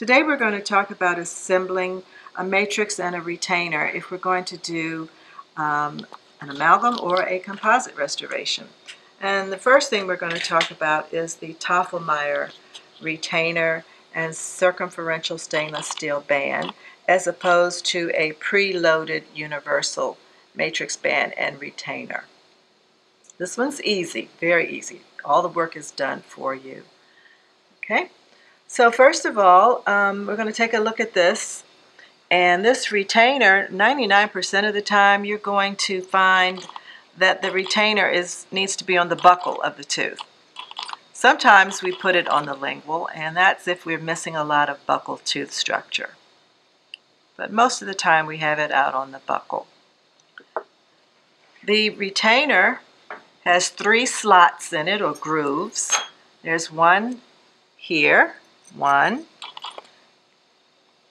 Today we're going to talk about assembling a matrix and a retainer if we're going to do um, an amalgam or a composite restoration. And the first thing we're going to talk about is the Tofflemire retainer and circumferential stainless steel band as opposed to a preloaded universal matrix band and retainer. This one's easy, very easy. All the work is done for you. Okay? So first of all, um, we're going to take a look at this. And this retainer, 99% of the time, you're going to find that the retainer is needs to be on the buccal of the tooth. Sometimes we put it on the lingual, and that's if we're missing a lot of buccal tooth structure. But most of the time we have it out on the buccal. The retainer has three slots in it, or grooves. There's one here, one.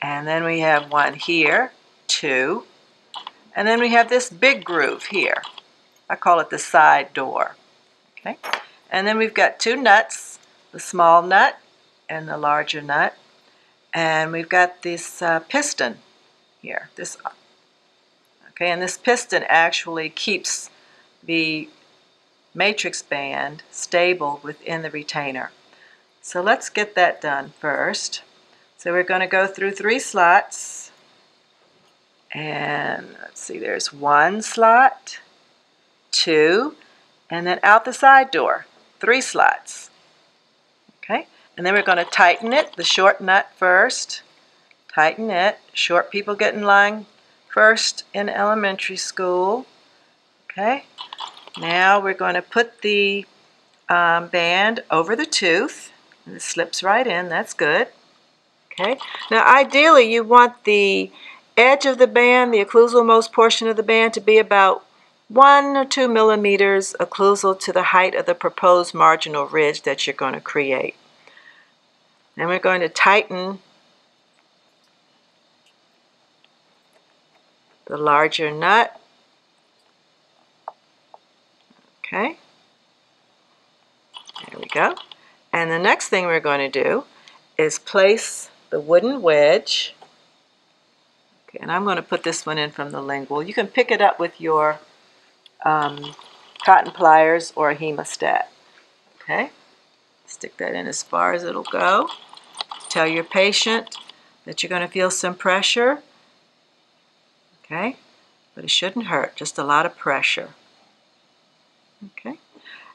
And then we have one here, two. And then we have this big groove here. I call it the side door. Okay. And then we've got two nuts, the small nut and the larger nut. And we've got this uh, piston here. This Okay, and this piston actually keeps the matrix band stable within the retainer. So let's get that done first. So we're going to go through three slots. And let's see, there's one slot, two, and then out the side door, three slots. Okay, and then we're going to tighten it, the short nut first. Tighten it. Short people get in line first in elementary school. Okay, now we're going to put the um, band over the tooth. And it slips right in, that's good. Okay, now ideally you want the edge of the band, the occlusal most portion of the band, to be about one or two millimeters occlusal to the height of the proposed marginal ridge that you're going to create. Then we're going to tighten the larger nut. Okay, there we go. And the next thing we're going to do is place the wooden wedge. Okay, and I'm going to put this one in from the lingual. You can pick it up with your um, cotton pliers or a hemostat. Okay, stick that in as far as it'll go. Tell your patient that you're going to feel some pressure. Okay, but it shouldn't hurt, just a lot of pressure. Okay.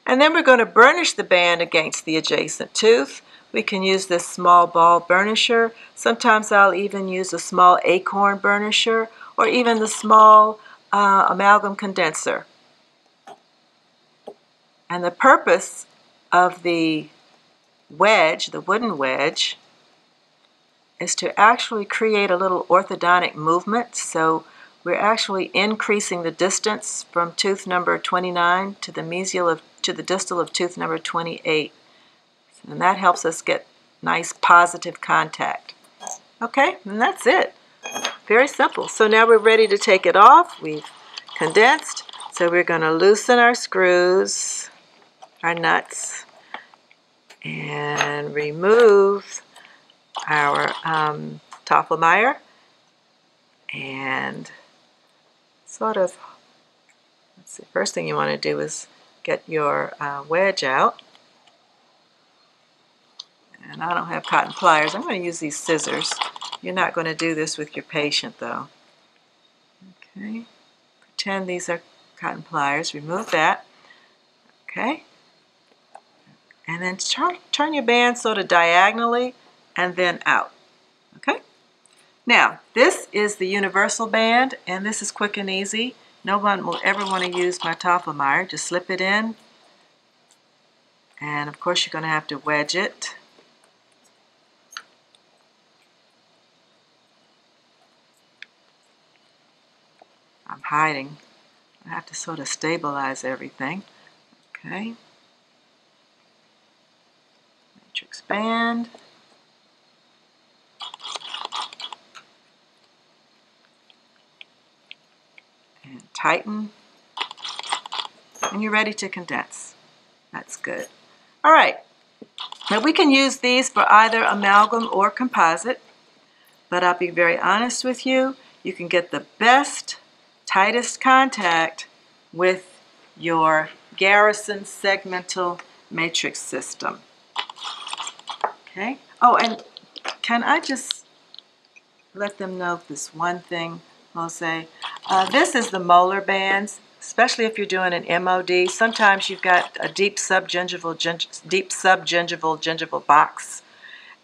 And then we're going to burnish the band against the adjacent tooth. We can use this small ball burnisher. Sometimes I'll even use a small acorn burnisher or even the small uh, amalgam condenser. And the purpose of the wedge, the wooden wedge, is to actually create a little orthodontic movement. So we're actually increasing the distance from tooth number 29 to the mesial of to the distal of tooth number 28. And that helps us get nice positive contact. Okay, and that's it. Very simple. So now we're ready to take it off. We've condensed. So we're going to loosen our screws, our nuts, and remove our um, and sort of, let's see, first thing you want to do is get your uh, wedge out. And I don't have cotton pliers. I'm going to use these scissors. You're not going to do this with your patient though. Okay. Pretend these are cotton pliers. Remove that. Okay. And then turn, turn your band sort of diagonally and then out. Okay. Now, this is the universal band, and this is quick and easy. No one will ever want to use my Tofflemire. Just slip it in. And of course you're going to have to wedge it. I'm hiding. I have to sort of stabilize everything. Okay. Matrix band. Tighten, and you're ready to condense. That's good. All right. Now we can use these for either amalgam or composite. but I'll be very honest with you, you can get the best, tightest contact with your Garrison segmental matrix system. Okay? Oh, and can I just let them know this one thing, Jose? Uh, this is the molar bands, especially if you're doing an MOD. Sometimes you've got a deep subgingival, deep subgingival gingival box,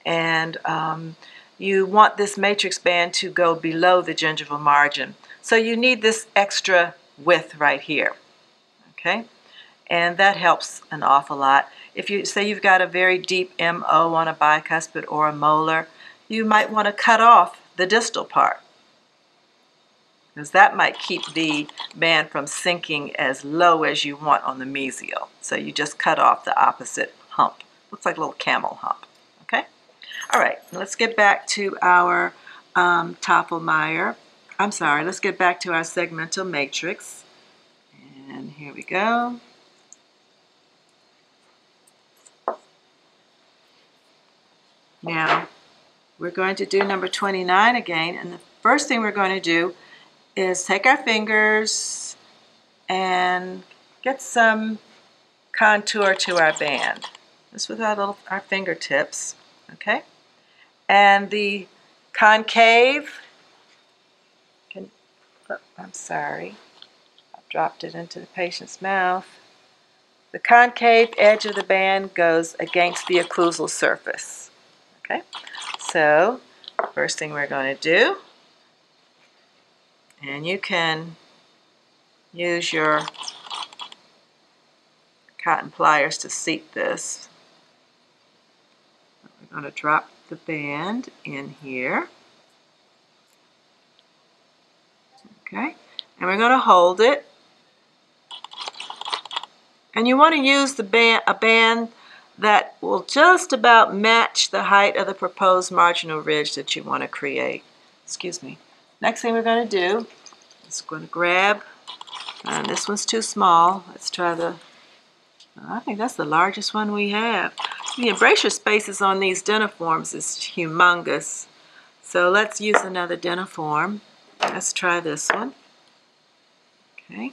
and um, you want this matrix band to go below the gingival margin. So you need this extra width right here. Okay? And that helps an awful lot. If you say you've got a very deep MO on a bicuspid or a molar, you might want to cut off the distal part because that might keep the band from sinking as low as you want on the mesial. So you just cut off the opposite hump. Looks like a little camel hump. Okay? All right, let's get back to our um, Tofflemire. I'm sorry, let's get back to our segmental matrix. And here we go. Now, we're going to do number 29 again, and the first thing we're going to do is take our fingers and get some contour to our band. This with our little our fingertips, okay? And the concave, can, oh, I'm sorry, I dropped it into the patient's mouth. The concave edge of the band goes against the occlusal surface, okay? So, first thing we're going to do and you can use your cotton pliers to seat this. We're going to drop the band in here. Okay, and we're going to hold it. And you want to use the band, a band that will just about match the height of the proposed marginal ridge that you want to create. Excuse me. Next thing we're going to do is going to grab, and this one's too small. Let's try the, I think that's the largest one we have. The embrasure spaces on these dentiforms is humongous. So let's use another dentiform. Let's try this one. Okay.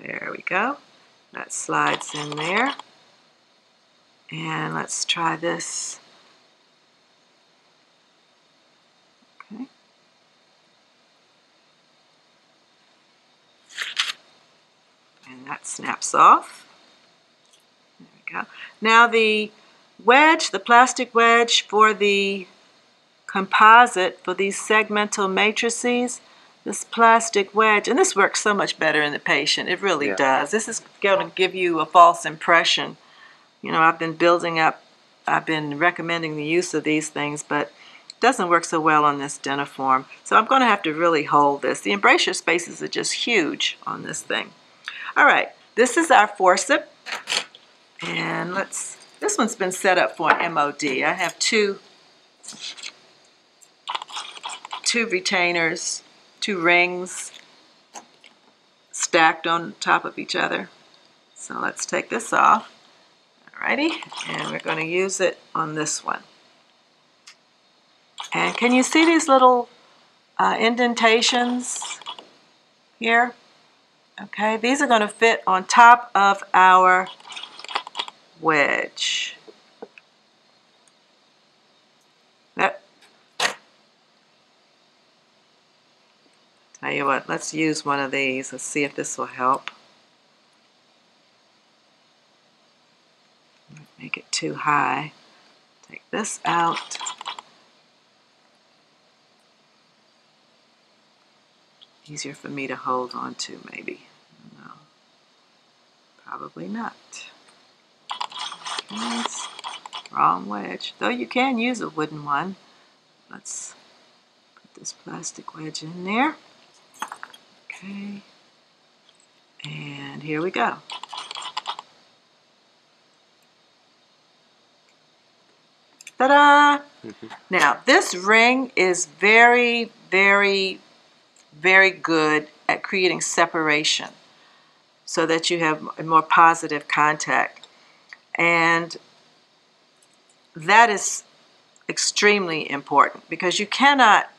There we go. That slides in there. And let's try this. Okay. And that snaps off. There we go. Now the wedge, the plastic wedge for the composite for these segmental matrices this plastic wedge, and this works so much better in the patient. It really yeah. does. This is going to give you a false impression. You know, I've been building up, I've been recommending the use of these things, but it doesn't work so well on this dentiform. So I'm going to have to really hold this. The embrasure spaces are just huge on this thing. All right, this is our forcip. And let's, this one's been set up for an MOD. I have two, two retainers two rings stacked on top of each other. So let's take this off. Alrighty, and we're going to use it on this one. And can you see these little uh, indentations here? Okay, these are going to fit on top of our wedge. Tell you what, let's use one of these. Let's see if this will help. Make it too high. Take this out. Easier for me to hold on to, maybe. No, probably not. Yes. Wrong wedge. Though you can use a wooden one. Let's put this plastic wedge in there. Okay. And here we go. Ta-da! Mm -hmm. Now, this ring is very, very, very good at creating separation. so that you have a more positive contact. And that is extremely important because you cannot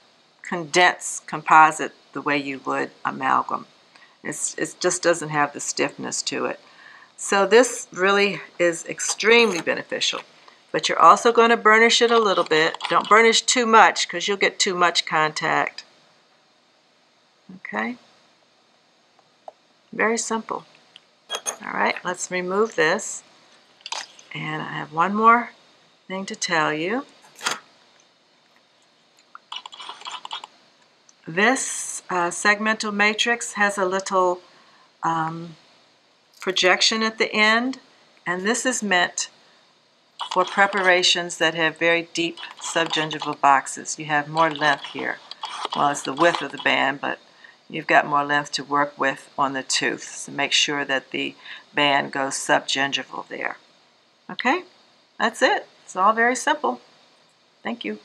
condense composite the way you would amalgam. It's, it just doesn't have the stiffness to it. So this really is extremely beneficial. But you're also going to burnish it a little bit. Don't burnish too much because you'll get too much contact. Okay? Very simple. All right, let's remove this. And I have one more thing to tell you. This uh, segmental matrix has a little um, projection at the end, and this is meant for preparations that have very deep subgingival boxes. You have more length here. Well, it's the width of the band, but you've got more length to work with on the tooth. So make sure that the band goes subgingival there. Okay, that's it. It's all very simple. Thank you.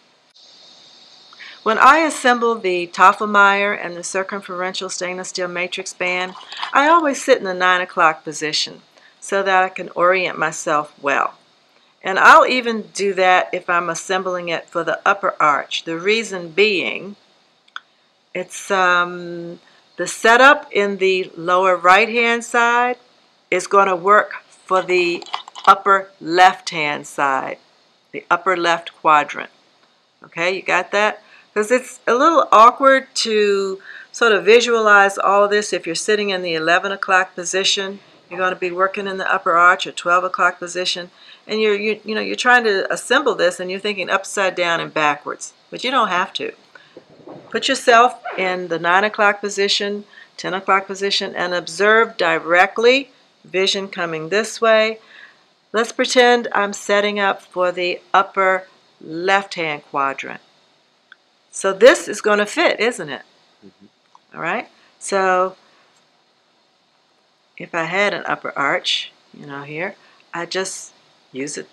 When I assemble the Tofflemire and the circumferential stainless steel matrix band, I always sit in the 9 o'clock position so that I can orient myself well. And I'll even do that if I'm assembling it for the upper arch. The reason being, it's um, the setup in the lower right hand side is going to work for the upper left hand side, the upper left quadrant. Okay, you got that? Because it's a little awkward to sort of visualize all this if you're sitting in the 11 o'clock position. You're going to be working in the upper arch or 12 o'clock position. And you're, you, you know, you're trying to assemble this and you're thinking upside down and backwards. But you don't have to. Put yourself in the 9 o'clock position, 10 o'clock position, and observe directly, vision coming this way. Let's pretend I'm setting up for the upper left-hand quadrant. So this is going to fit, isn't it? Mm -hmm. All right. So if I had an upper arch, you know, here, I just use it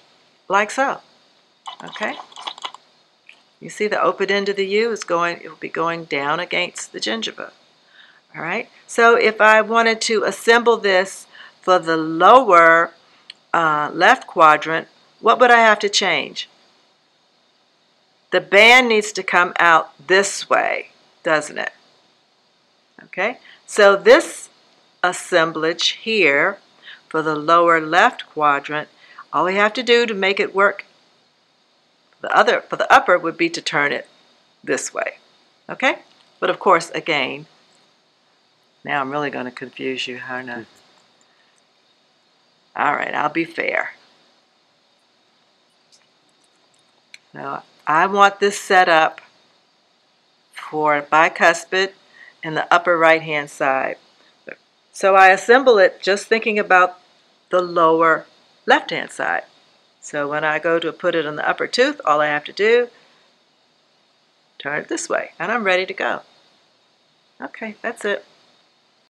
like so. Okay. You see the open end of the U is going, it will be going down against the gingiva. All right. So if I wanted to assemble this for the lower uh, left quadrant, what would I have to change? The band needs to come out this way, doesn't it? Okay, so this assemblage here for the lower left quadrant, all we have to do to make it work the other for the upper would be to turn it this way. Okay? But of course, again, now I'm really going to confuse you, aren't? All right, I'll be fair. Now, I want this set up for bicuspid in the upper right hand side. So I assemble it just thinking about the lower left hand side. So when I go to put it on the upper tooth, all I have to do, turn it this way, and I'm ready to go. Okay, that's it.